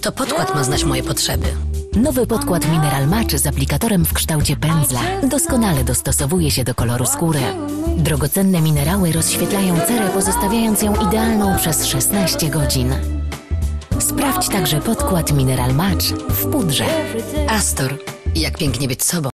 To podkład ma znać moje potrzeby. Nowy podkład Mineral Match z aplikatorem w kształcie pędzla doskonale dostosowuje się do koloru skóry. Drogocenne minerały rozświetlają cerę, pozostawiając ją idealną przez 16 godzin. Sprawdź także podkład Mineral Match w pudrze. Astor. Jak pięknie być sobą.